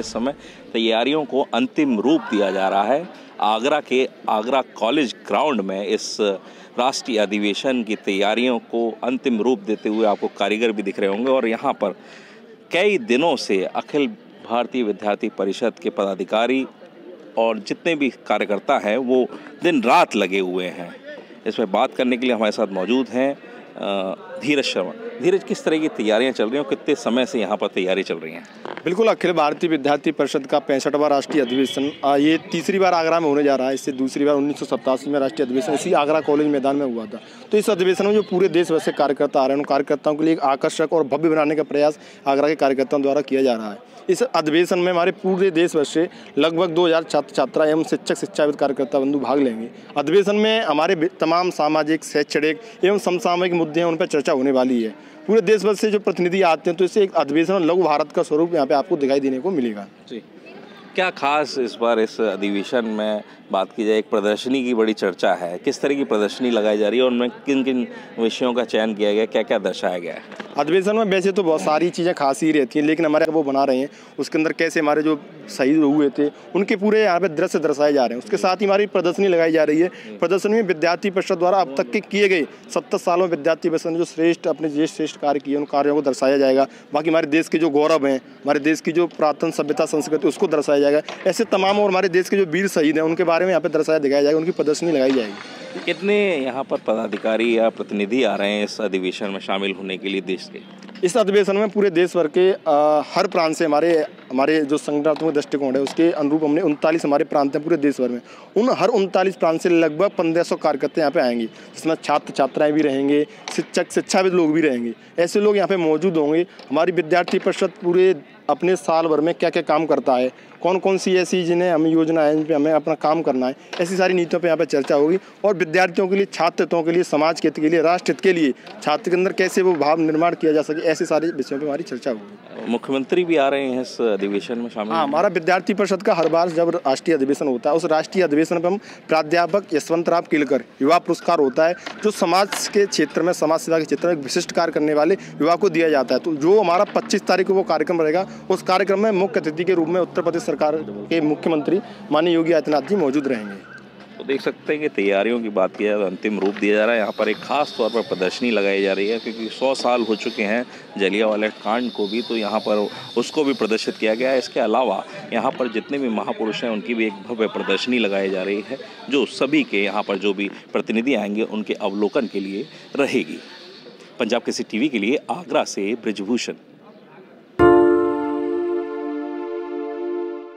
इस समय तैयारियों को अंतिम रूप दिया जा रहा है। आगरा के आगरा कॉलेज ग्राउंड में इस राष्ट्रीय अधिवेशन की तैयारियों को अंतिम रूप देते हुए आपको कारीगर भी दिख रहे होंगे और यहाँ पर कई दिनों से अखिल भारतीय विद्यार्थी परिषद के पदाधिकारी और जितने भी कार्यकर्ता हैं, वो दिन रात लगे हुए हैं। इसमें बात करने के लिए हमारे साथ मौजूद हैं धीरज शर्मा। धीरज, किस तरह की तैयारियाँ चल रही हैं और कितने समय से यहाँ पर तैयारी चल रही हैं? बिल्कुल, अखिल भारतीय विद्यार्थी परिषद का पैंसठवा राष्ट्रीय अधिवेशन। ये तीसरी बार आगरा में होने जा रहा है, इससे दूसरी बार उन्नीस सौ सत्तासी में राष्ट्रीय अधिवेशन इसी आगरा कॉलेज मैदान में हुआ था। तो इस अधिवेशन में जो पूरे देश भर से कार्यकर्ता आ रहे हैं, उन कार्यकर्ताओं के लिए एक आकर्षक और भव्य बनाने का प्रयास आगरा के कार्यकर्ताओं द्वारा किया जा रहा है। इस अधिवेशन में हमारे पूरे देश भर से लगभग 2000 छात्र छात्रा एवं शिक्षक, शिक्षाविद, कार्यकर्ता बंधु भाग लेंगे। अधिवेशन में हमारे तमाम सामाजिक, शैक्षणिक एवं समसामयिक मुद्दे हैं, उन पर चर्चा होने वाली है। पूरे देश भर से जो प्रतिनिधि आते हैं तो इससे एक अधिवेशन लघु भारत का स्वरूप यहाँ पे आपको दिखाई देने को मिलेगा। जी। क्या खास इस बार इस अधिवेशन में बात की जाए? एक प्रदर्शनी की बड़ी चर्चा है। किस तरह की प्रदर्शनी लगाई जा रही है और उनमें किन किन विषयों का चयन किया गया? क्या क्या दर्शाया गया है? अधिवेशन में वैसे तो बहुत सारी चीज़ें खास ही रहती हैं, लेकिन हमारे वो बना रहे हैं। उसके अंदर कैसे हमारे जो शहीद हुए थे, उनके पूरे यहाँ पे दृश्य दर्शाए जा रहे हैं। उसके साथ ही हमारी प्रदर्शनी लगाई जा रही है। प्रदर्शनी में विद्यार्थी परिषद द्वारा अब तक के किए गए सत्तर सालों में विद्यार्थी परिषद ने जो श्रेष्ठ, अपने जो श्रेष्ठ कार्य किए, उन कार्यों को दर्शाया जाएगा। बाकी हमारे देश के जो गौरव हैं, हमारे देश की जो प्रातन सभ्यता संस्कृति, उसको दर्शाया जाएगा। ऐसे तमाम और हमारे देश के जो वीर शहीद हैं उनके बारे में यहाँ पे दर्शाया दिखाया जाएगा उनकी प्रदर्शनी लगाई जाएगी। कितने यहाँ पर पदाधिकारी या प्रतिनिधि आ रहे हैं इस अधिवेशन में शामिल होने के लिए देश के? इस अधिवेशन में पूरे देश भर के आ, हर प्रांत से हमारे हमारे जो संगठनात्मक दृष्टिकोण है उसके अनुरूप हमने उनतालीस हमारे प्रांत हैं पूरे देश भर में। उन हर उनतालीस प्रांत से लगभग पंद्रह सौ कार्यकर्ता यहाँ पे आएँगे जिसमें छात्र छात्राएँ भी रहेंगे शिक्षक शिक्षाविद लोग भी रहेंगे। ऐसे लोग यहाँ पे मौजूद होंगे। हमारी विद्यार्थी परिषद पूरे अपने साल भर में क्या क्या काम करता है कौन कौन सी ऐसी जिन्हें हमें योजना है जिन पर हमें अपना काम करना है ऐसी सारी नीतियों पर यहाँ पर चर्चा होगी और विद्यार्थियों के लिए छात्र हितों के लिए समाज के हित के लिए राष्ट्र हित के लिए छात्र के अंदर कैसे वो भाव निर्माण किया जा सके ऐसे सारे विषयों पर हमारी चर्चा होगी। मुख्यमंत्री भी आ रहे हैं इस अधिवेशन में शामिल हाँ हमारा विद्यार्थी परिषद का हर बार जब राष्ट्रीय अधिवेशन होता है उस राष्ट्रीय अधिवेशन पर हम प्राध्यापक यशवंत राव किलकर युवा पुरस्कार होता है जो समाज के क्षेत्र में समाज सेवा के क्षेत्र में विशिष्ट कार्य करने वाले युवा को दिया जाता है। तो जो हमारा पच्चीस तारीख को वो कार्यक्रम रहेगा उस कार्यक्रम में मुख्य अतिथि के रूप में उत्तर प्रदेश सरकार के मुख्यमंत्री माननीय योगी आदित्यनाथ जी मौजूद रहेंगे। तो देख सकते हैं कि तैयारियों की बात की जाए तो अंतिम रूप दिया जा रहा है। यहाँ पर एक खास तौर पर प्रदर्शनी लगाई जा रही है, क्योंकि सौ साल हो चुके हैं जलिया वाले कांड को भी तो यहाँ पर उसको भी प्रदर्शित किया गया है। इसके अलावा यहाँ पर जितने भी महापुरुष हैं, उनकी भी एक भव्य प्रदर्शनी लगाई जा रही है, जो सभी के यहाँ पर जो भी प्रतिनिधि आएँगे, उनके अवलोकन के लिए रहेगी। पंजाब किसी टीवी के लिए आगरा से ब्रिजभूषण।